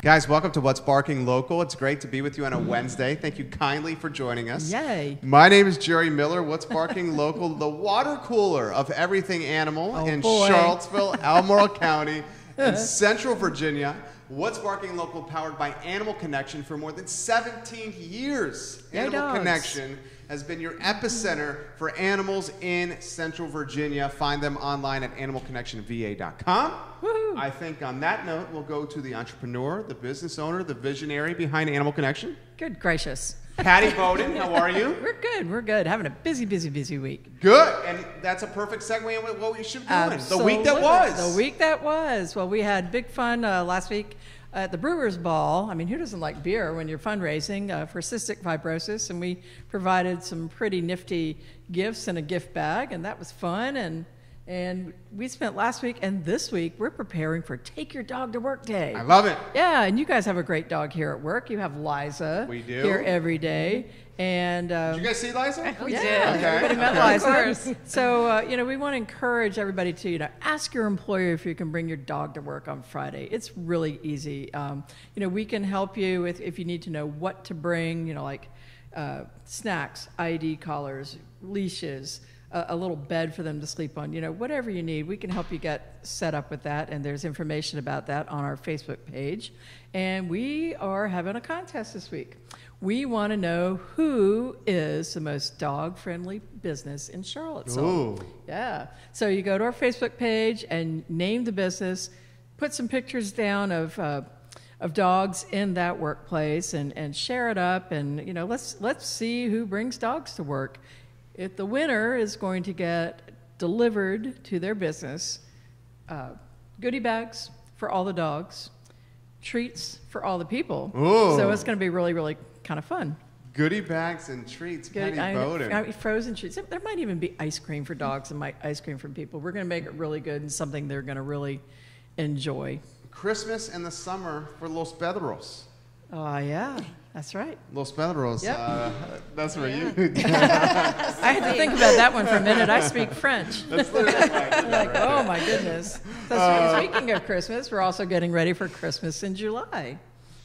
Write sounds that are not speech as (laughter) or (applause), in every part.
Guys, welcome to What's Barking Local. It's great to be with you on a Wednesday. Thank you kindly for joining us. Yay. My name is Jerry Miller. What's Barking Local, the water cooler of everything animal Oh, in boy. Charlottesville, (laughs) Albemarle County, and Central Virginia. What's Barking Local, powered by Animal Connection for more than 17 years. Animal. Connection has been your epicenter for animals in Central Virginia. Find them online at animalconnectionva.com. Woohoo. I think on that note, we'll go to the entrepreneur, the business owner, the visionary behind Animal Connection. Good gracious. Pattie (laughs) Boden, how are you? We're good. We're good. Having a busy, busy, busy week. Good. And that's a perfect segue into what we should be doing. The week that was. The week that was. Well, we had big fun uh, last week at the Brewers Ball. I mean, who doesn't like beer when you're fundraising uh, for cystic fibrosis? And we provided some pretty nifty gifts in a gift bag, and that was fun. And and we spent last week and this week we're preparing for Take Your Dog to Work Day. I love it. Yeah, and you guys have a great dog here at work. You have Liza We do. here every day, and um, Did you guys see Liza? (laughs) We yeah, did. Okay. everybody met Okay. Liza. Of course. So uh, you know, we want to encourage everybody to you know ask your employer if you can bring your dog to work on Friday. It's really easy. Um, you know, we can help you with if you need to know what to bring. You know, like uh, snacks, ID collars, leashes. A, a little bed for them to sleep on, you know, whatever you need, we can help you get set up with that. And there's information about that on our Facebook page. And we are having a contest this week. We want to know who is the most dog friendly business in Charlottesville. Ooh. Yeah. So you go to our Facebook page and name the business, put some pictures down of, uh, of dogs in that workplace and, and share it up and you know let's let's see who brings dogs to work. If the winner is going to get delivered to their business uh, goodie bags for all the dogs, treats for all the people. Ooh. So it's going to be really really kind of fun. Goodie bags and treats. Good. Pattie I- Boden. I frozen treats. There might even be ice cream for dogs and ice cream for people. We're going to make it really good and something they're going to really enjoy. Christmas in the summer for Los Pedros. Oh yeah, that's right. Los Pedros. Yep. Uh, that's where you. (laughs) (laughs) I had to think about that one for a minute. I speak French. (laughs) that's right. like, oh my goodness. That's right. Speaking of Christmas, we're also getting ready for Christmas in July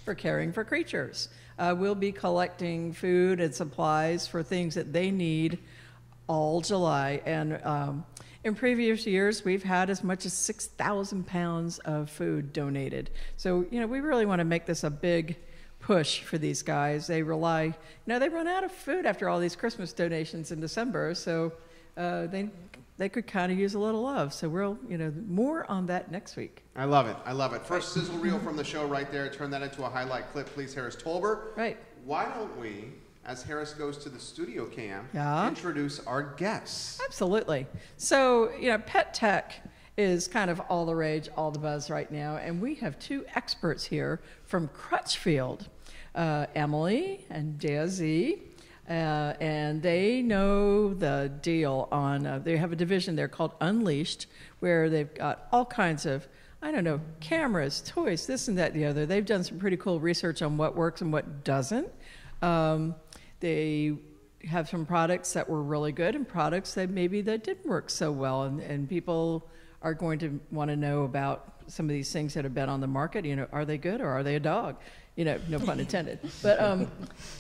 for Caring for Creatures. Uh, we'll be collecting food and supplies for things that they need all July. And um, in previous years, we've had as much as 6,000 pounds of food donated. So, you know, we really want to make this a big push for these guys. They rely, you know, they run out of food after all these Christmas donations in December. So uh, they, they could kind of use a little love. So we'll, you know, more on that next week. I love it. I love it. First sizzle reel from the show right there. Turn that into a highlight clip, please, Harris Tolber. Right. Why don't we, as Harris goes to the studio cam, Yeah. introduce our guests? Absolutely. So, you know, pet tech is kind of all the rage, all the buzz right now. And we have two experts here from Crutchfield, uh, Emily and Daisy. Uh, and they know the deal on, uh, they have a division there called Unleashed, where they've got all kinds of, I don't know, cameras, toys, this and that, the other. They've done some pretty cool research on what works and what doesn't. Um, they have some products that were really good and products that maybe that didn't work so well and, and people are going to want to know about some of these things that have been on the market you know are they good or are they a dog you know no pun intended but um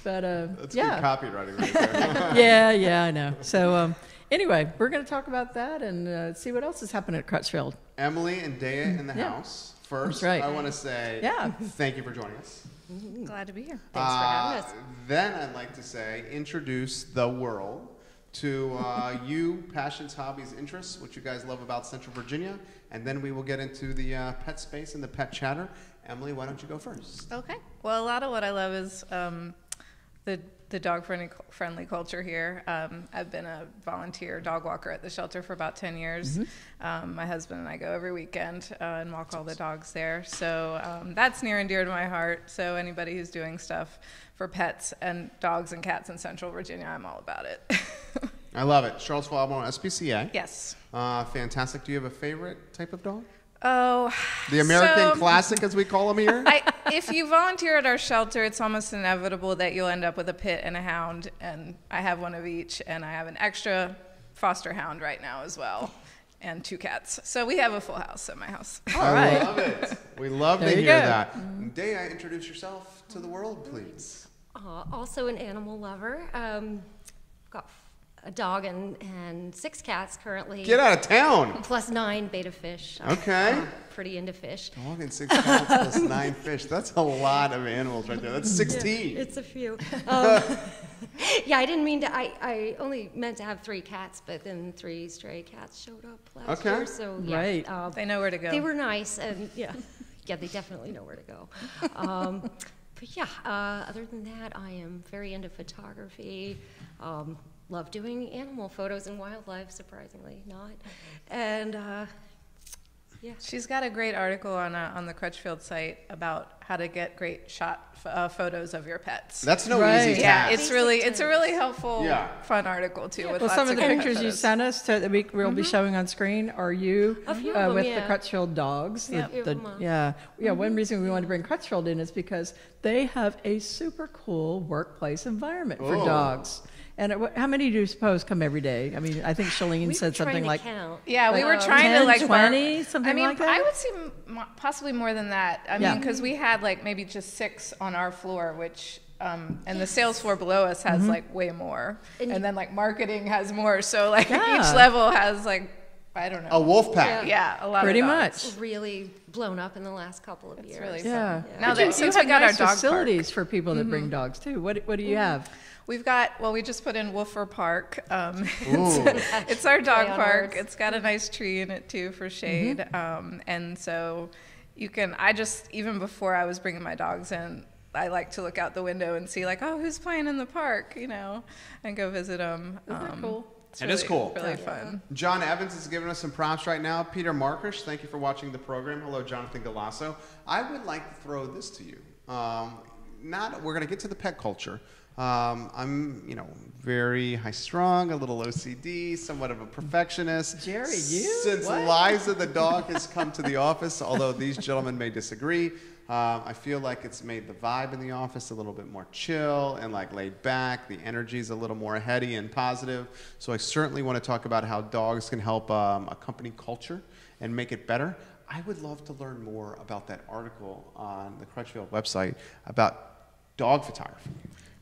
but uh That's yeah good copywriting right there. (laughs) yeah yeah i know so um anyway we're going to talk about that and uh, see what else is happening at crutchfield Emily and Deia in the Yeah. house. First, right. I want to say Yeah. thank you for joining us. Glad to be here. Thanks for having Uh, us. Then I'd like to say introduce the world to uh, you, passions, hobbies, interests, what you guys love about Central Virginia, and then we will get into the uh, pet space and the pet chatter. Emily, why don't you go first? Okay. Well, a lot of what I love is um, the the dog friendly friendly culture here. Um, I've been a volunteer dog walker at the shelter for about ten years. Um, my husband and I go every weekend uh, and walk all the dogs there. So um, that's near and dear to my heart. So anybody who's doing stuff for pets and dogs and cats in Central Virginia, I'm all about it. (laughs) I love it. Charlottesville SPCA. yes. Uh, fantastic. Do you have a favorite type of dog? Oh, The American so- Classic, as we call them here? I, if you volunteer at our shelter, it's almost inevitable that you'll end up with a pit and a hound, and I have one of each, and I have an extra foster hound right now as well. and two cats. So we have a full house at my house. All I right. love it. We love to There you hear go. that. Deia, introduce yourself to the world, please. Uh, also an animal lover. Um, got a dog and, and six cats currently. Get out of town. Plus nine betta fish. Okay. I'm pretty into fish. Dog and six cats plus (laughs) nine fish. That's a lot of animals right there. That's 16. It's a few. (laughs) Um, (laughs) yeah, I didn't mean to. I, I only meant to have three cats, but then three stray cats showed up last Okay. year. So yeah, Right. uh, They know where to go. They were nice, and yeah, yeah, they definitely know where to go. Um, but yeah, uh, other than that, I am very into photography. Love doing animal photos and wildlife, surprisingly not. And uh, yeah, She's got a great article on uh, on the Crutchfield site about how to get great shot f- uh, photos of your pets. That's no Right. easy yeah, it's really it's a really helpful, Yeah. fun article too. with Well, lots some of the great pictures you sent us to, that we will be showing on screen are you uh, of 'em, with yeah. the Crutchfield dogs. The- Yeah. Few the- 'em, yeah, yeah. One reason we wanted to bring Crutchfield in is because they have a super cool workplace environment for Oh. dogs. And it, how many do you suppose come every day? I mean, I think Shalene we said something like count. Yeah, we Like, were trying 10, to like bar- 20, something I mean, like that? I would say possibly more than that. I Yeah. mean, because we had like maybe just six on our floor, which um, and the sales floor below us has mm-hmm. like way more, And and, then like marketing has more. So like Yeah. each level has like I don't know. A wolf pack. yeah, a lot pretty of dogs. much. really blown up in the last couple of It's years. really Yeah. fun. Now But that you, since you we have got nice our dog facilities park, for people that bring mm-hmm. dogs too. What what do you mm-hmm. have? We've got well, we just put in Woofer Park. Um, (laughs) Ooh. it's our dog Play park. It's got a nice tree in it too for shade. Mm-hmm. Um, and so you can. I just even before I was bringing my dogs in, I like to look out the window and see like, oh, who's playing in the park, you know, and go visit them. Isn't cool? It's It really, is cool. Really Yeah. fun. John Evans is giving us some props right now. Peter Markish, thank you for watching the program. Hello, Jonathan Galasso. I would like to throw this to you. Um, not, we're going to get to the pet culture. Um, I'm, you know, very high strung, a little OCD, somewhat of a perfectionist. Jerry, you? Since What? Liza the (laughs) dog has come to the office, although these gentlemen may disagree, um, I feel like it's made the vibe in the office a little bit more chill and like laid back. The energy is a little more heady and positive. So I certainly want to talk about how dogs can help um, a company culture and make it better. I would love to learn more about that article on the Crutchfield website about dog photography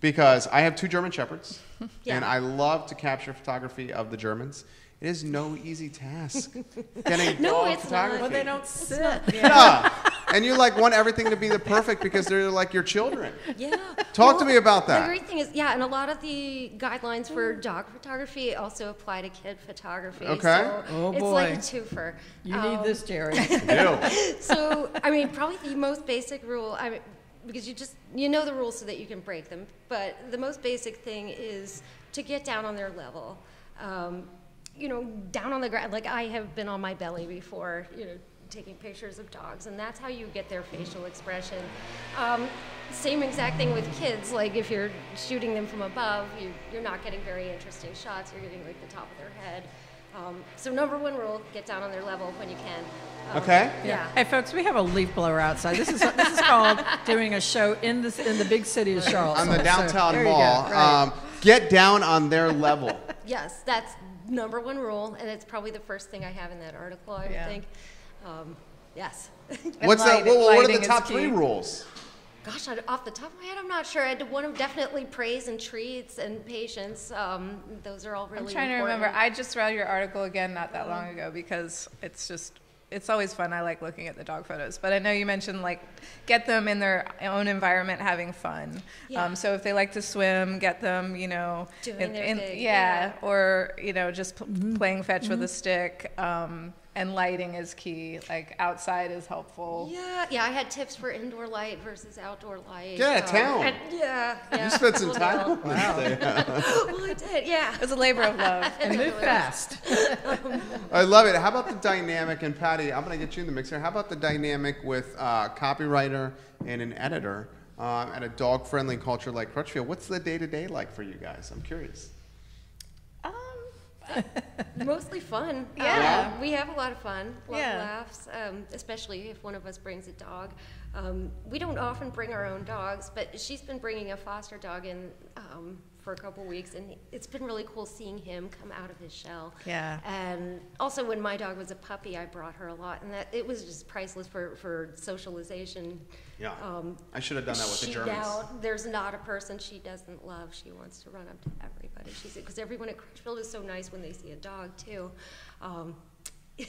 because I have two German Shepherds (laughs) Yeah. and I love to capture photography of the Germans. It is no easy task (laughs) getting No, dog it's not. photography. Well, they don't sit. Yeah. and you like want everything to be the perfect because they're like your children. Yeah. Talk to me about that. The great thing is, yeah, and a lot of the guidelines for dog photography also apply to kid photography. Okay. So Oh, it's like a boy. twofer. You Um, need this, Jerry. Ew. (laughs) so I mean, probably the most basic rule. I mean, because you just you know the rules so that you can break them. But the most basic thing is to get down on their level. Um, you know, down on the ground. Like I have been on my belly before. You know, taking pictures of dogs, and that's how you get their facial expression. Um, same exact thing with kids. Like if you're shooting them from above, you, you're not getting very interesting shots. You're getting like the top of their head. Um, so number one rule: get down on their level when you can. Um, Okay. Yeah. Hey, folks, we have a leaf blower outside. This is this is called (laughs) doing a show in the in the big city of Charlotte. On the So, downtown there you go. mall. Right. Um, get down on their level. (laughs) Yes, that's number one rule, and it's probably the first thing I have in that article. I would Yeah. think. Um, yes. (laughs) What's light- the, what, what are the top three rules? Gosh, off the top of my head, I'm not sure. I'd want to definitely praise and treats and patience. Um, those are all really. I'm trying to remember. I just read your article again not that long ago because it's just it's always fun. I like looking at the dog photos, but I know you mentioned like get them in their own environment having fun. Yeah. Um, so if they like to swim, get them, you know, Doing their thing, yeah, yeah. or you know, just p- playing fetch with a stick. Um, and lighting is key. Like outside is helpful. Yeah, yeah. I had tips for indoor light versus outdoor light. Get out of Um, town. and- yeah, yeah. You spent some time deal. on this day. well, I did. Yeah. It was a labor of love. (laughs) and move fast. (laughs) I love it. How about the dynamic? And Pattie, I'm going to get you in the mix here. How about the dynamic with uh, copywriter and an editor uh, at a dog friendly culture like Crutchfield? What's the day to day like for you guys? I'm curious. (laughs) Mostly fun. Yeah. Um, we have a lot of fun, a lot Yeah. of laughs, um, especially if one of us brings a dog. Um, we don't often bring our own dogs, but she's been bringing a foster dog in um, for a couple weeks, and it's been really cool seeing him come out of his shell. Yeah. And also, when my dog was a puppy, I brought her a lot, and that it was just priceless for for socialization. Yeah. Um, I should have done that with the Germans. Now, there's not a person she doesn't love. She wants to run up to everybody. She's because everyone at Crutchfield is so nice when they see a dog too. Um, (laughs)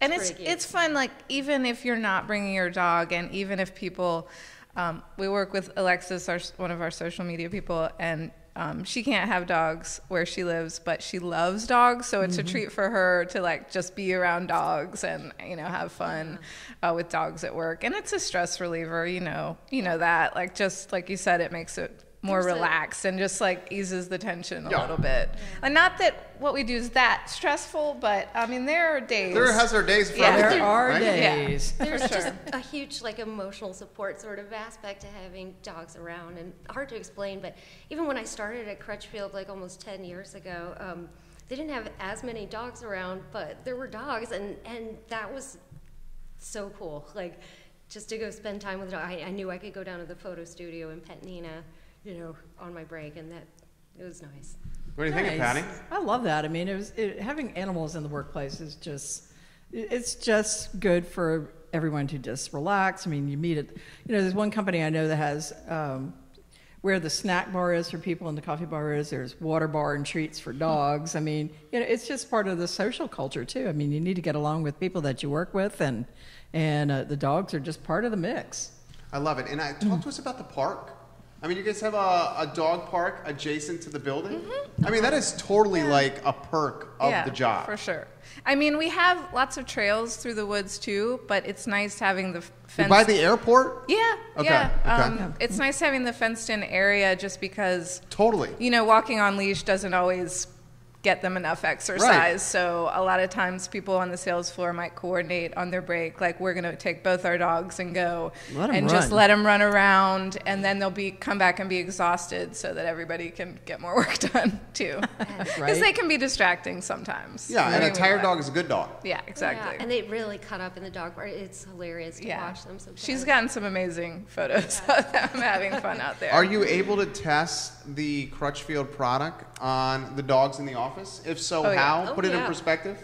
and It's it's cute. it's fun like even if you're not bringing your dog and even if people um, we work with alexis our, one of our social media people and um, she can't have dogs where she lives but she loves dogs so it's a treat for her to like just be around dogs and you know have fun uh, with dogs at work. And it's a stress reliever you know you know that. Like just like you said it makes it more relaxed and just like eases the tension a Yeah. little bit and not that what we do is that stressful but i mean there are days There has her days for Yeah. everything, There are right? days. (laughs) There's just a huge like emotional support sort of aspect to having dogs around, and hard to explain. But even when I started at Crutchfield like almost ten years ago, um, they didn't have as many dogs around, but there were dogs, and and that was so cool. Like just to go spend time with a dog. I, I knew I could go down to the photo studio and pet Nina, you know, on my break, and that it was nice. What do you think, Nice. Pattie? I love that. I mean, it was it, having animals in the workplace is just it's just good for everyone to just relax. I mean, you meet it. You know, there's one company I know that has um, where the snack bar is for people and the coffee bar is. There's water bar and treats for dogs. I mean, you know, it's just part of the social culture too. I mean, you need to get along with people that you work with, and and uh, the dogs are just part of the mix. I love it. And I, talk to us about the park. I mean, you guys have a, a dog park adjacent to the building. I mean, that is totally like a perk of yeah, the job. for sure. I mean, we have lots of trails through the woods too, but it's nice having the f- fence. by the airport? yeah, Okay, yeah. okay. Um, it's nice having the fenced-in area just because Totally. you know walking on leash doesn't always get them enough exercise. Right. So a lot of times people on the sales floor might coordinate on their break, like we're going to take both our dogs and go Let 'em and just let them run around, and then they'll be come back and be exhausted, so that everybody can get more (laughs) work done too. Because (laughs) Right. they can be distracting sometimes. Yeah, and a tired dog is a good dog. Yeah, exactly. Yeah, and they really cut up in the dog park. It's hilarious to Yeah. watch them sometimes. She's gotten some amazing photos (laughs) of them having fun out there. Are you able to test the Crutchfield product on the dogs in the office? If so, Oh, yeah. how? Oh, Put it in perspective.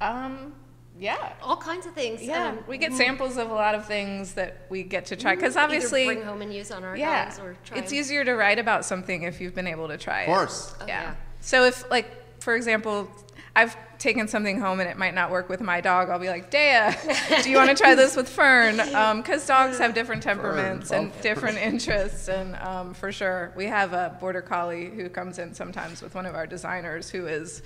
Um, yeah. all kinds of things. Yeah, um, we get samples of a lot of things that we get to try because either obviously, bring home and use on our yeah, dogs or try it's 'em. easier to write about something if you've been able to try Of it. course. Oh, yeah. yeah. So if like, for example, I've taken something home and it might not work with my dog, I'll be like, Deia, do you (laughs) want to try this with Fern? Because dogs have different temperaments and love different interests, and um, for sure, we have a border collie who comes in sometimes with one of our designers who is,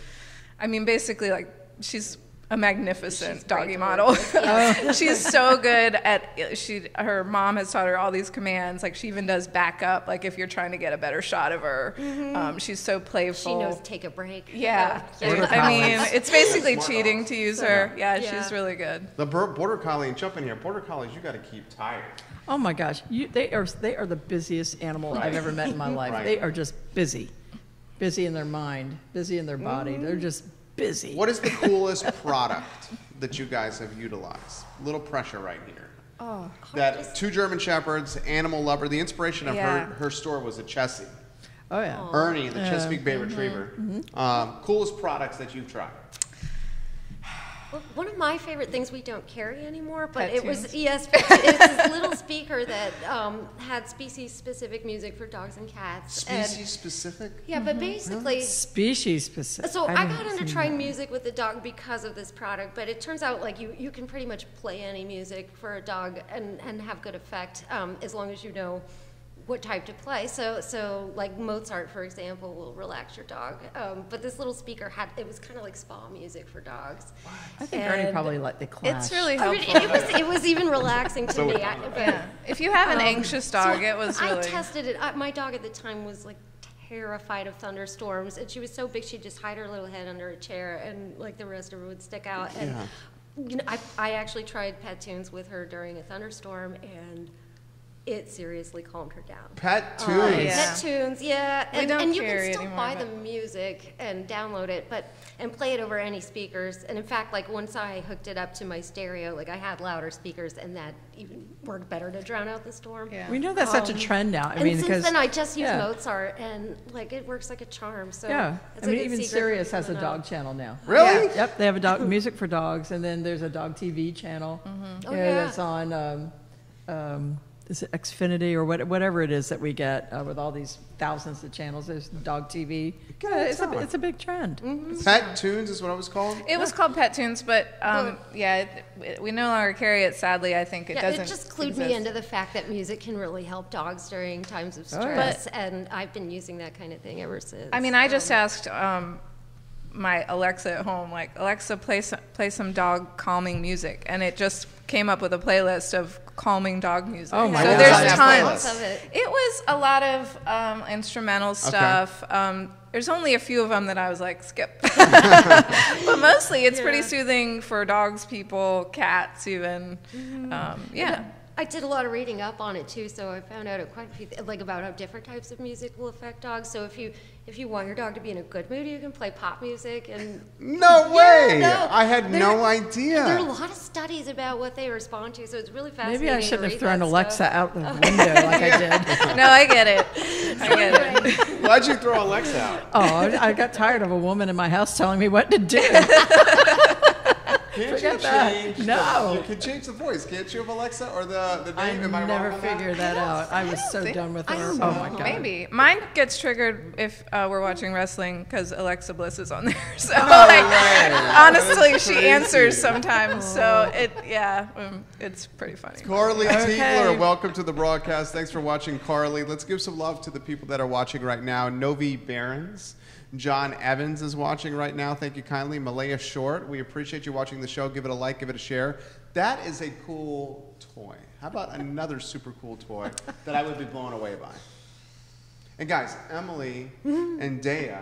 I mean, basically like she's a magnificent She's doggy model. (laughs) work (laughs) she's so good at she. Her mom has taught her all these commands. Like she even does backup. Like if you're trying to get a better shot of her, um, she's so playful. She knows take a break. Yeah, Border I mean, it's basically cheating dogs. to use her. Yeah, Yeah. she's really good. The bor- border collie, and jump in here. Border collies, you got to keep tired. Oh my gosh, you, they are they are the busiest animal I've ever met in my (laughs) life. Right. They are just busy, busy in their mind, busy in their body. They're just busy. What is the (laughs) coolest product that you guys have utilized? Little pressure right here. Oh, That two German shepherds, animal lover. The inspiration of Yeah. her, her store was a Chessie. Oh yeah. Ernie, the Yeah. Chesapeake Bay Retriever. Um, coolest products that you've tried. Well, One of my favorite things we don't carry anymore, but Pet it was yes, pet tunes. it's this little (laughs) speaker that um, had species-specific music for dogs and cats. and- Species specific? yeah, but basically, Species specific. So I, haven't got into trying that. music with the dog because of this product, but it turns out like you, you can pretty much play any music for a dog and, and have good effect um, as long as you know what type to play. So so like Mozart, for example, will relax your dog. Um, but this little speaker had it was kind of like spa music for dogs. I think Ernie probably like the clash. it's really I mean, helpful. it was it was even relaxing to So me. I, I. but, yeah. If you have an um, anxious so dog, it was I tested it. I, my dog at the time was like terrified of thunderstorms, and she was so big she'd just hide her little head under a chair, and like the rest of her would stick out. And Yeah. you know, I, I actually tried pet tunes with her during a thunderstorm, and it seriously calmed her down. Pet Uh, tunes. yeah. Pet tunes, yeah, and, don't and you can still anymore, buy the music and download it, but and play it over any speakers. And in fact, like once I hooked it up to my stereo, like I had louder speakers, and that even worked better to drown out the storm. Yeah. We know that's such a Um, trend now. I and mean, since because then, I just use yeah. Mozart, and like it works like a charm. So yeah, it's I a mean, good even Sirius has a people to dog channel now. Really? (laughs) Yep, they have a dog (laughs) music for dogs, and then there's a dog TV channel. Oh, you know, yeah. that's on. Um, um, is it Xfinity or what, whatever it is that we get uh, with all these thousands of channels? There's dog TV. Get Yeah, it's, a, it's a big trend. Mm-hmm. Pet tunes is what it was called. It was called Pet Tunes, but um, yeah, it, we no longer carry it. Sadly, I think it yeah, doesn't. it just clued me into the fact that music can really help dogs during times of Oh, yeah. stress, and I've been using that kind of thing ever since. I mean, I just Um, asked um, my Alexa at home, like Alexa, play some, play some dog calming music, and it just came up with a playlist of calming dog music. Oh my so God. there's What's tons. Of it. It was a lot of um, instrumental stuff. Um, there's only a few of them that I was like skip, (laughs) but mostly it's pretty soothing for dogs, people, cats, even. Mm-hmm. Um, yeah. I did a lot of reading up on it too, so I found out quite a few, like about how different types of music will affect dogs. So if you if you want your dog to be in a good mood, you can play pop music and (laughs) No (laughs) Yeah, way! no. I had There- no idea. There are a lot of studies about what they respond to, so it's really fascinating. Maybe I shouldn't have thrown Alexa stuff. out the (laughs) window like I did. No, I get it. I get it. Why'd you throw Alexa out? Oh, I I got tired of a woman in my house telling me what to do. Can't Forget you that. change? No. You can change the voice, can't you, of Alexa or the the I? Am I wrong never on that? figured that out. I was so think- done with I her. Oh my god. Maybe mine gets triggered if uh, we're watching wrestling because Alexa Bliss is on (laughs) there. So No like, way. honestly, That's she crazy. answers sometimes. So it yeah, um, it's pretty funny. Carly Okay. Tiegler, welcome to the broadcast. Thanks for watching, Carly. Let's give some love to the people that are watching right now. Novi Barons. John Evans is watching right now. Thank you kindly. Malaya Short, we appreciate you watching the show. Give it a like, give it a share. That is a cool toy. How about another super cool toy (laughs) that I would be blown away by? And guys, Emily and Deia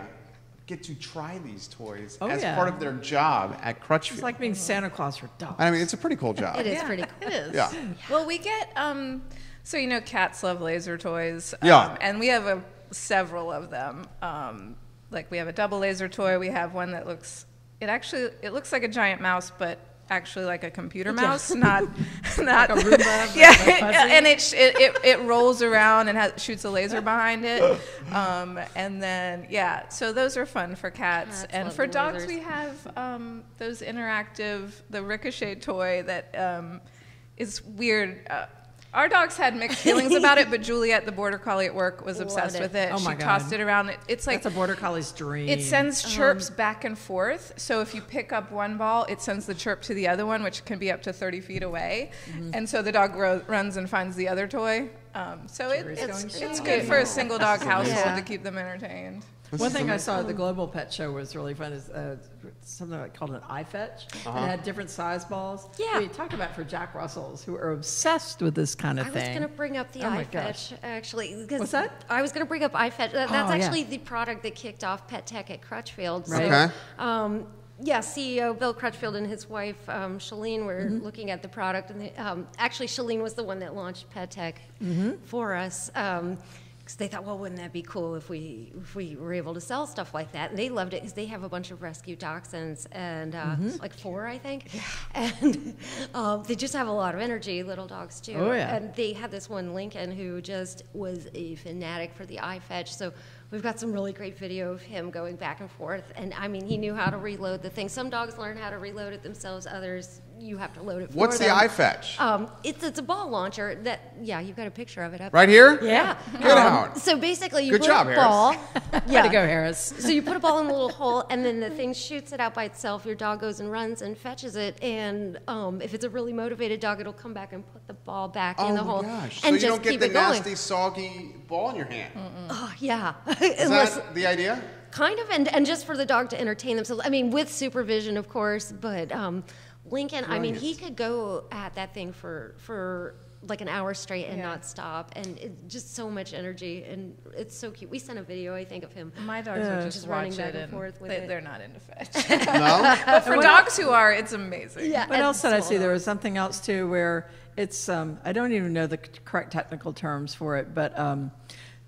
get to try these toys Oh, as yeah. part of their job at Crutchfield. It's like being Santa Claus for dogs. I mean, it's a pretty cool job. It is Yeah, pretty cool. It is. Yeah. Well, we get um, so you know, cats love laser toys. Um, Yeah. And we have a, several of them. Um, like we have a double laser toy. We have one that looks. It actually it looks like a giant mouse, but actually like a computer mouse, not (laughs) not Like a Roomba, (laughs) yeah, like and it, sh- it it it rolls around and has, shoots a laser (laughs) behind it. Um, and then yeah, so those are fun for cats. Cats and for dogs, lasers. we have um, those interactive, the ricochet toy that um, is weird. Uh, our dogs had mixed feelings about it, but (laughs) Juliet, the border collie at work, was obsessed it. with it. Oh she my tossed it around. It, it's like That's a border collie's dream. it sends chirps back and forth. So if you pick up one ball, it sends the chirp to the other one, which can be up to 30 feet away. And so the dog ro- runs and finds the other toy. Um, so it, it's, it's good for a single dog household Yeah. to keep them entertained. One thing I saw at the Global Pet Show was really fun is uh, something like called an iFetch. And it had different size balls. Yeah. We talked about for Jack Russells who are obsessed with this kind of thing. I was going to bring up the Oh my gosh. actually. Because What's that? I was going to bring up iFetch. That, that's Oh, yeah. actually the product that kicked off Pet Tech at Crutchfield. So, Okay. Um, yeah, CEO Bill Crutchfield and his wife um, Shalene were Mm-hmm. looking at the product, and they, um, actually Shalene was the one that launched Pet Tech Mm-hmm. for us. They thought, well, wouldn't that be cool if we if we were able to sell stuff like that? And they loved it because they have a bunch of rescue dachshunds and uh, Mm-hmm. like four, I think, yeah. (laughs) and um, they just have a lot of energy, little dogs too. Oh, yeah. And they had this one Lincoln who just was a fanatic for the iFetch. So we've got some really great video of him going back and forth. And I mean, he knew how to reload the thing. Some dogs learn how to reload it themselves. Others, you have to load it for What's the them. iFetch? Um, it's it's a ball launcher that yeah, you've got a picture of it up. Right here? Yeah. Get out. So basically, you Good put job, a Harris. ball. (laughs) Way to go, Harris. So you put a ball in a little (laughs) hole, and then the thing shoots it out by itself. Your dog goes and runs and fetches it, and um, if it's a really motivated dog, it'll come back and put the ball back Oh in the my hole gosh. and so you just don't get keep the it going. nasty, soggy ball in your hand. Oh, yeah, (laughs) Is unless that the idea? kind of, and and just for the dog to entertain themselves. I mean, with supervision, of course, but um, Lincoln, I mean, he could go at that thing for for like an hour straight and Yeah. not stop, and it, just so much energy, and it's so cute. We sent a video, I think, of him. My dogs Yeah. will just, Just running watch back it and and forth with they, it. they're not into fetch. (laughs) No? (laughs) but for dogs who are, it's amazing. Yeah. What and else did I small see? There was something else too where it's um, I don't even know the correct technical terms for it, but um,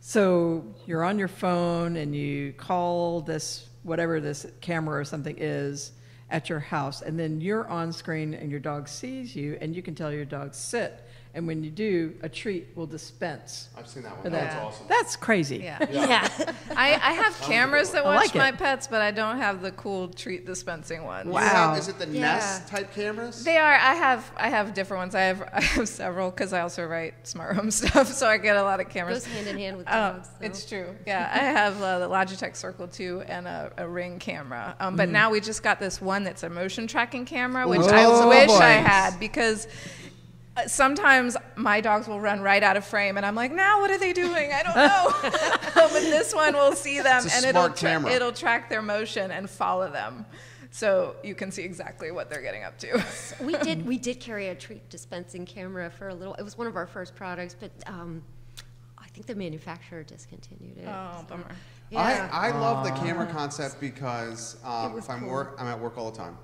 so you're on your phone and you call this whatever this camera or something is at your house, and then you're on screen and your dog sees you, and you can tell your dog sit, and when you do, a treat will dispense. I've seen that one. for That's that. awesome. That's crazy. Yeah. Yeah. (laughs) I, I have cameras that watch like my it. pets, but I don't have the cool treat dispensing ones. You Wow. have- is it the Yeah. Nest type cameras? They are. I have. I have different ones. I have. (laughs) I have several because I also write smart home (laughs) stuff, so I get a lot of cameras. Goes hand in hand with Oh, dogs. though. it's true. Yeah, I have uh, the Logitech Circle 2 and a, a Ring camera. Um, Mm. but now we just got this one that's a motion tracking camera, which Ooh. I Oh, wish boy. I had because sometimes my dogs will run right out of frame, and I'm like, now what are they doing? I don't know. (laughs) (laughs) but this one will see them, It's a and it'll smart camera. it'll track their motion and follow them. So you can see exactly what they're getting up to. we did we did carry a treat dispensing camera for a little. It was one of our first products, but um, I think the manufacturer discontinued it. Oh, so- bummer. Yeah. I, I love the camera concept because um, was if I'm cool. work, I'm at work all the time,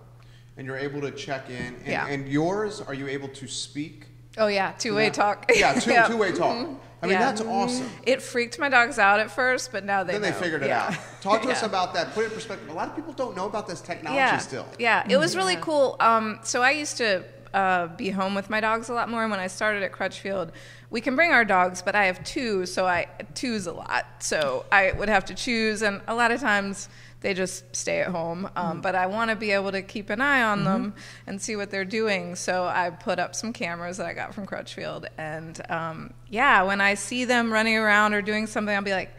and you're able to check in. And, Yeah. and yours, are you able to speak? Oh yeah, two-way talk. Yeah, (laughs) two Yeah. two way talk. I mean, Yeah. Mm-hmm. that's awesome. It freaked my dogs out at first, but now they then they figured it Yeah. out. Talk to (laughs) us about that. Put it in perspective. A lot of people don't know about this technology yeah. still. Yeah, it was really Yeah. cool. Um, so I used to uh, be home with my dogs a lot more. And when I started at Crutchfield, we can bring our dogs, but I have two, so I two's a lot. So I would have to choose, and a lot of times they just stay at home. Um, But I want to be able to keep an eye on them and see what they're doing. So I put up some cameras that I got from Crutchfield, and um, yeah, when I see them running around or doing something, I'll be like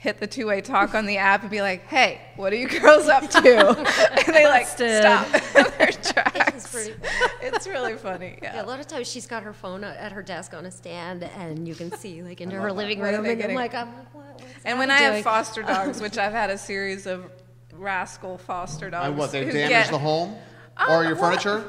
hit the two-way talk on the (laughs) app and be like, "Hey, what are you girls up to?" (laughs) (laughs) and they like stop their tracks. It's pretty. It's really funny. Yeah, Yeah. a lot of times she's got her phone at her desk on a stand, and you can see like into her that. living room, and I'm like, I'm like, what? And when I have foster dogs, which I've had a series of rascal foster dogs, And what they damaged get- the home Um, or your well, furniture?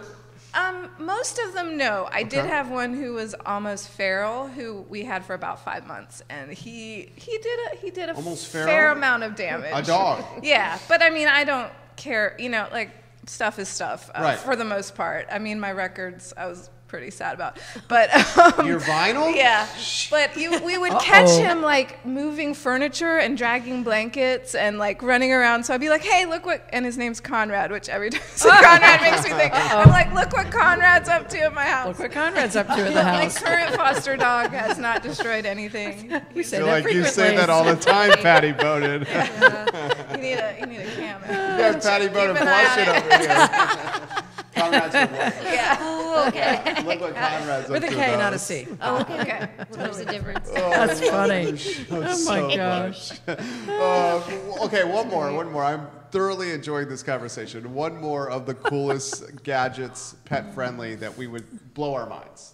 Um, most of them, no. I did have one who was almost feral, who we had for about five months, and he he did a he did a Almost fair feral? amount of damage. A dog. (laughs) Yeah, but I mean, I don't care. You know, like stuff is stuff uh, Right. for the most part. I mean, my records, I was pretty sad about, but (laughs) um, Your vinyl? Yeah, but you, we would catch Uh-oh. him like moving furniture and dragging blankets and like running around. So I'd be like, "Hey, look what!" And his name's Conrad, which every (laughs) time so Conrad (laughs) makes me think. I'm like, "Look what Conrad's up to at my house." Look what Conrad's up to at the house. my current foster dog has not destroyed anything. We say I that like you say that all the time, Pattie Boden. You need a you need a cam. yeah, Pattie Boden an eye flush it over here. Conrad's the one. Yeah. Oh, okay. (laughs) Look what Conrad's With a up to K, not a us. C. oh, okay. Okay. Well, there's a difference. That's funny. Oh, Oh my gosh. (laughs) Uh, okay, one more, one more. I'm thoroughly enjoying this conversation. One more of the coolest (laughs) gadgets, pet friendly, that we would blow our minds.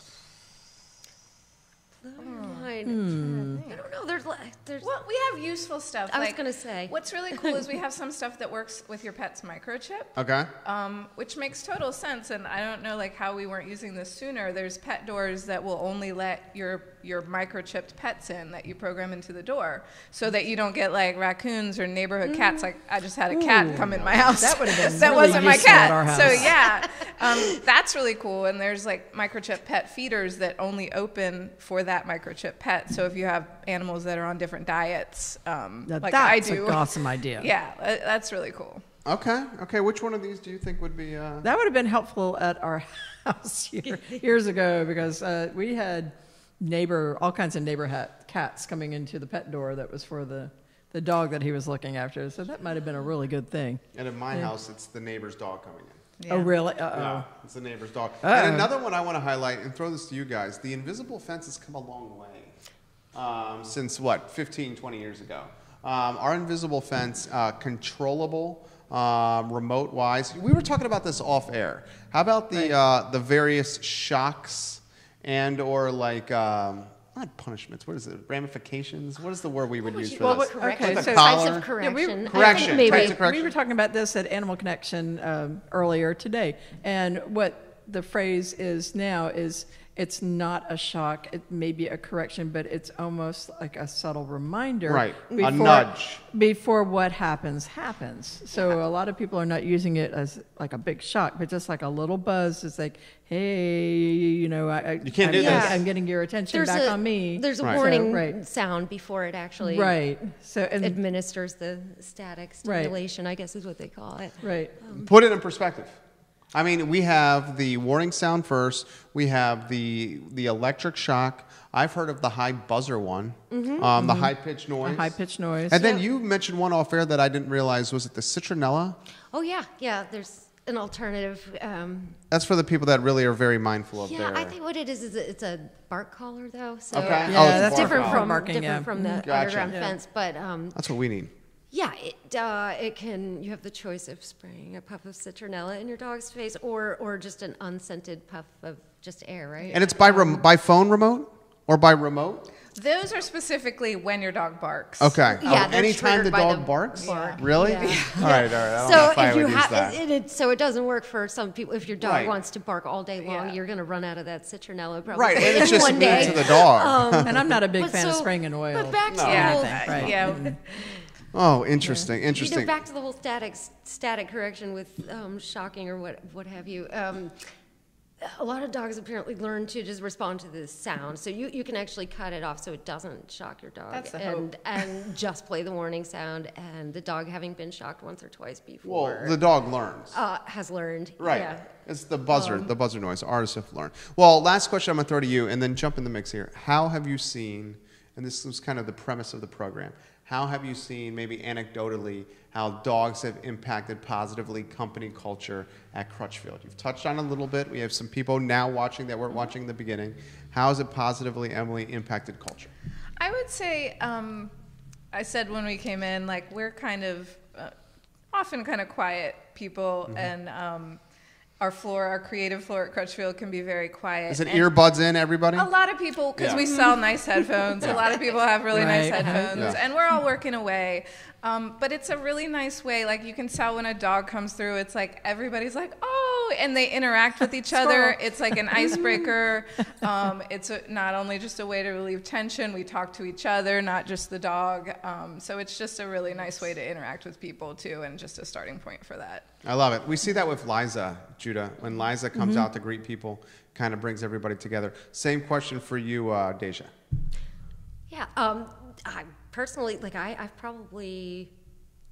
Mine. Hmm. I don't know. There's, li- there's. Well, we have useful stuff. I was gonna say. What's really cool is we have (laughs) some stuff that works with your pet's microchip. Okay. um, which makes total sense. And I don't know like how we weren't using this sooner. There's pet doors that will only let your your microchipped pets in that you program into the door, so that you don't get like raccoons or neighborhood cats. Like I just had a cat Ooh. come in my house. That would've been (laughs) that really wasn't my cat. at our So yeah, (laughs) um, that's really cool. And there's like microchip pet feeders that only open for that microchip pet. So if you have animals that are on different diets, um, Now like that's I do, an (laughs) awesome idea. yeah, uh, that's really cool. Okay. Okay. Which one of these do you think would be? Uh... That would have been helpful at our (laughs) house year, (laughs) years ago because uh, we had neighbor, all kinds of neighbor hat, cats coming into the pet door that was for the, the dog that he was looking after. So that might have been a really good thing. And in my house, it's the neighbor's dog coming in. Oh, really? Uh-oh. Yeah, it's the neighbor's dog. Uh-oh. And another one I want to highlight and throw this to you guys: the invisible fence has come a long way um, since what 15, 20 years ago. Um, our invisible fence, uh, controllable, um, remote-wise. We were talking about this off air. How about the uh, the various shocks and or like um, not punishments? What is it? Ramifications? What is the word we would use for Well, this? correction. okay, so- collar? Types of correction. I think Correction, Maybe. types of correction. We were talking about this at Animal Connection um, earlier today, and what the phrase is now is it's not a shock. It may be a correction, but it's almost like a subtle reminder. Right. A nudge. Before what happens happens. So a lot of people are not using it as like a big shock, but just like a little buzz. It's like, hey, you know, I, I You can't I'm, do this. I'm getting your attention There's back a, on me. There's a Right. So, warning right. sound before it actually right. So and administers the static Right. stimulation, I guess is what they call it. right. Um, Put it in perspective. I mean, we have the warning sound first. We have the the electric shock. I've heard of the high buzzer one, um, the high pitched noise. High pitched noise. And then Yeah. you mentioned one off air that I didn't realize was it the citronella? Oh yeah, yeah. There's an alternative. Um, That's for the people that really are very mindful of yeah, their. I think what it is is it's a bark collar though, so Okay. Yeah, Oh, it's that's different collar. from Barking, different yeah. from the Gotcha. underground fence. But um, That's what we need. Yeah, it uh, it can. You have the choice of spraying a puff of citronella in your dog's face, or or just an unscented puff of just air, right? And it's by rem- by phone remote or by remote. Those are specifically when your dog barks. Okay. Yeah, Oh, anytime the dog the barks. bark. Really? Yeah. (laughs) All right. All right. I So if I if you would have, that. it, it, so it doesn't work for some people. If your dog Right. wants to bark all day long, Yeah. you're going to run out of that citronella probably Right, and it's just one mean day. to the dog. and I'm not a big But fan of spraying in oil. But back to No. the Yeah, whole, right. yeah. Oh, interesting. you Interesting. know, back to the whole static static correction with um, shocking or what what have you. Um, a lot of dogs apparently learn to just respond to the sound. So you, you can actually cut it off so it doesn't shock your dog. That's the and and just play the warning sound. And the dog, having been shocked once or twice before. well, the dog learns. uh, has learned. Right. Yeah. It's the buzzer, the buzzer noise. Artists have learned. Well, last question I'm going to throw to you and then jump in the mix here. How have you seen, and this was kind of the premise of the program, how have you seen, maybe anecdotally, how dogs have impacted positively company culture at Crutchfield? You've touched on a little bit. We have some people now watching that weren't watching in the beginning. How has it positively, Emily, impacted culture? I would say, um, I said when we came in, like we're kind of uh, often kind of quiet people, Mm-hmm. and um, our floor, our creative floor at Crutchfield, can be very quiet. Is it and earbuds in, everybody? A lot of people, because Yeah. we sell nice (laughs) headphones. A lot of people have really nice headphones, Yeah. and we're all working away. Um, but it's a really nice way. Like you can tell when a dog comes through, it's like everybody's like, oh, and they interact with each (laughs) other. It's like an (laughs) icebreaker. um, it's a, not only just a way to relieve tension. We talk to each other, not just the dog. Um, so it's just a really nice way to interact with people too, and just a starting point for that. I love it. We see that with Liza, Judah. When Liza comes Mm-hmm. out to greet people, kind of brings everybody together. Same question for you, uh, Deia. Yeah, um, I personally, like, I, I've probably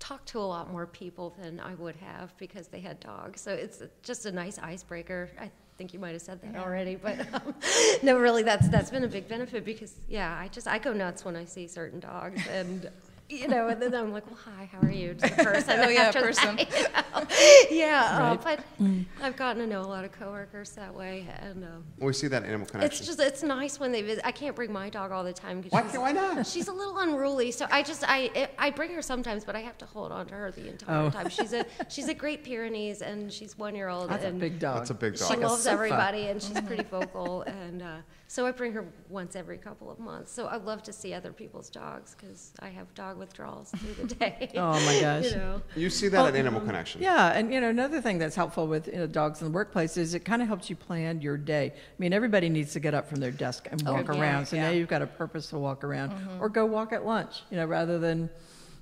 talked to a lot more people than I would have because they had dogs. So it's just a nice icebreaker. I think you might have said that already, but um, (laughs) no, really, that's that's been a big benefit because yeah, I just I go nuts when I see certain dogs and. You know, and then I'm like, well, hi, how are you? To the (laughs) person. Oh, yeah, after that, person. you know? (laughs) Yeah, uh, Right. but I've gotten to know a lot of coworkers that way, and um, We see that animal connection. it's just it's nice when they visit. I can't bring my dog all the time why, because can't- why not? She's a little unruly, so I just I I bring her sometimes, but I have to hold on to her the entire Oh. time. She's a (laughs) she's a Great Pyrenees, and she's one year old, That's a big dog. That's a big she dog. Like loves everybody, and she's pretty vocal, and uh, so I bring her once every couple of months. So I love to see other people's dogs because I have dog withdrawals through the day. (laughs) Oh, my (laughs) gosh. you know. You see that at Animal mm-hmm. Connection. Yeah, and you know another thing that's helpful with you know, dogs in the workplace is it kind of helps you plan your day. I mean, everybody needs to get up from their desk and oh, walk yeah. around. So now you've got a purpose to walk around, mm-hmm. or go walk at lunch. You know, rather than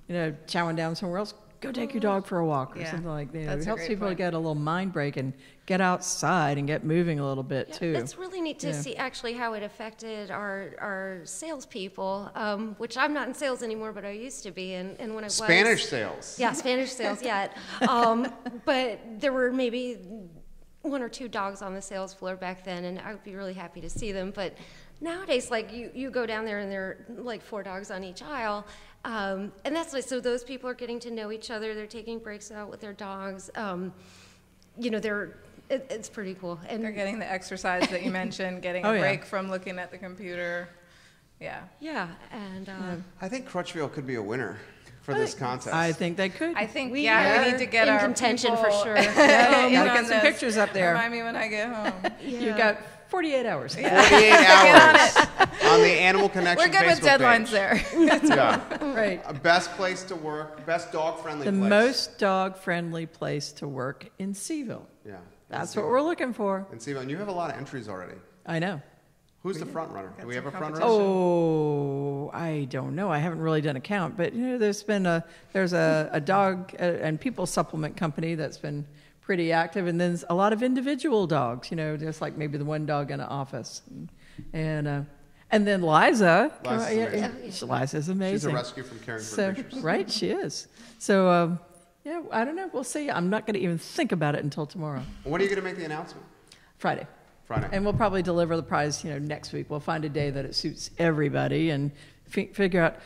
you know chowing down somewhere else, go take your dog for a walk or Yeah, something like that. That's it helps people point. get a little mind break and get outside and get moving a little bit Yeah, too. It's really neat to Yeah. see actually how it affected our our salespeople, um, which I'm not in sales anymore, but I used to be. And, and when I was Spanish sales. yeah, Spanish sales yet. (laughs) Um, but there were maybe one or two dogs on the sales floor back then, and I would be really happy to see them. But nowadays, like you, you go down there and there are like four dogs on each aisle. Um, and that's like, so those people are getting to know each other. They're taking breaks out with their dogs. Um, you know, they're, it, it's pretty cool. And They're getting the exercise that you (laughs) mentioned, getting Oh, a yeah. break from looking at the computer. Yeah. yeah, and uh, I think Crutchfield could be a winner for this contest. I think they could. I think We yeah, we need to get in our contention for people sure. (laughs) in gotta on get some this. pictures up there. Remind me when I get home. (laughs) You've got 48 hours. 48 (laughs) hours on the Animal Connection We're good with deadlines page. there. (laughs) Yeah. (laughs) right. Best place to work, best dog-friendly The place. most dog friendly place to work in CVille. Yeah. That's what we're looking for. And Steve, you have a lot of entries already. I know. Who's the front runner? Do we have a front runner? Oh, I don't know. I haven't really done a count, but you know, there's been a there's a, a dog uh, and people supplement company that's been pretty active, and then a lot of individual dogs. You know, just like maybe the one dog in an office, and and, uh, and then Liza. Liza's yeah, amazing. yeah, Liza's amazing. She's a rescue from caring for So creatures. (laughs) right, she is. So um, yeah, I don't know. We'll see. I'm not going to even think about it until tomorrow, When are you going to make the announcement? Friday. Friday. And we'll probably deliver the prize, you know, next week. We'll find a day that it suits everybody and fi- figure out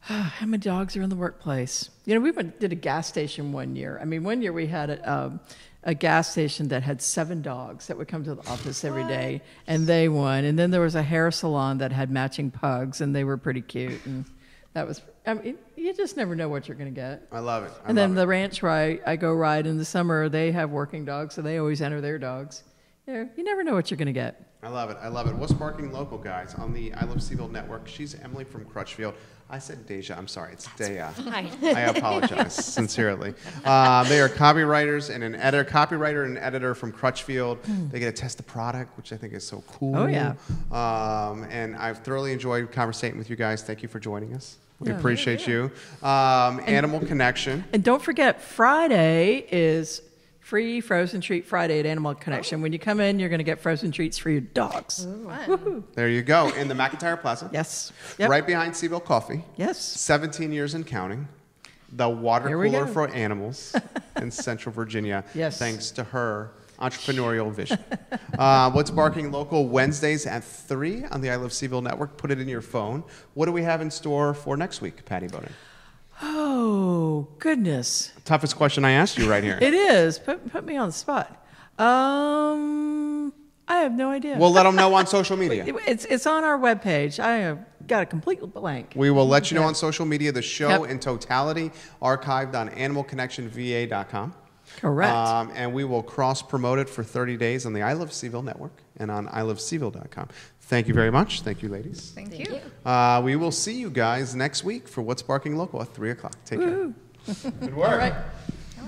(sighs) how many dogs are in the workplace. You know, we went, did a gas station one year. I mean, one year we had a, um, a gas station that had seven dogs that would come to the office every day, and they won. And then there was a hair salon that had matching pugs, and they were pretty cute. And that was, I mean, you just never know what you're going to get. I love it. I And then love the ranch where I, go ride in the summer, they have working dogs, so they always enter their dogs. You, know, you never know what you're going to get. I love it. I love it. What's Barking Local, guys, on the I Love CVille Network. She's Emily from Crutchfield. I said Deja. I'm sorry. It's Deia. (laughs) I apologize (laughs) sincerely. Uh, they are copywriters and an editor, copywriter and editor from Crutchfield. They get to test the product, which I think is so cool. Oh, yeah. Um, and I've thoroughly enjoyed conversating with you guys. Thank you for joining us. We Yeah. appreciate you. Um, Animal Connection. And don't forget, Friday is free frozen treat Friday at Animal Connection. When you come in, you're going to get frozen treats for your dogs. Woohoo. There you go. In the McIntyre Plaza. Yes. Yep. Right behind CVille Coffee. Yes. 17 years and counting. The water Here we cooler go. for animals in (laughs) Central Virginia. Yes. Thanks to her entrepreneurial vision. (laughs) uh, What's Barking Local Wednesdays at 3 on the I Love CVille Network. Put it in your phone. What do we have in store for next week, Pattie Boden? Oh, goodness. Toughest question I asked you right here. (laughs) It is. Put, put me on the spot. Um, I have no idea. we'll let them know on social (laughs) media. it's, it's on our webpage. I have got a complete blank. We will let you know on social media the show Yep. in totality, archived on animalconnectionva.com. Correct. Um, and we will cross promote it for 30 days on the I Love CVille network and on ilovecville.com. Thank you very much. Thank you, ladies. Thank, Thank you. you. Uh, we will see you guys next week for What's Barking Local at 3 o'clock. Take care. (laughs) Good work. All right.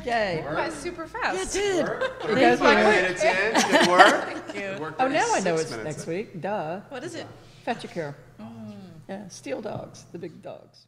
Yay. That was super fast. did. Three guys were quick. minutes in. (laughs) Good work. Good work. Oh, now I know 36 it's next in. week. Duh. What is it? Fetch a care. Yeah, steel dogs, the big dogs.